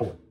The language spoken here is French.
Bon.